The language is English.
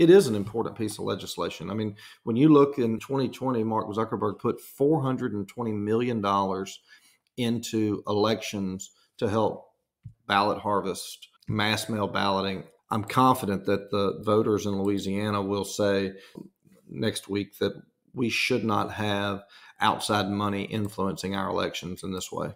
it is an important piece of legislation. I mean, when you look in 2020, Mark Zuckerberg put 420 million dollars into elections to help ballot harvest, mass mail balloting. I'm confident that the voters in Louisiana will say next week that we should not have outside money influencing our elections in this way.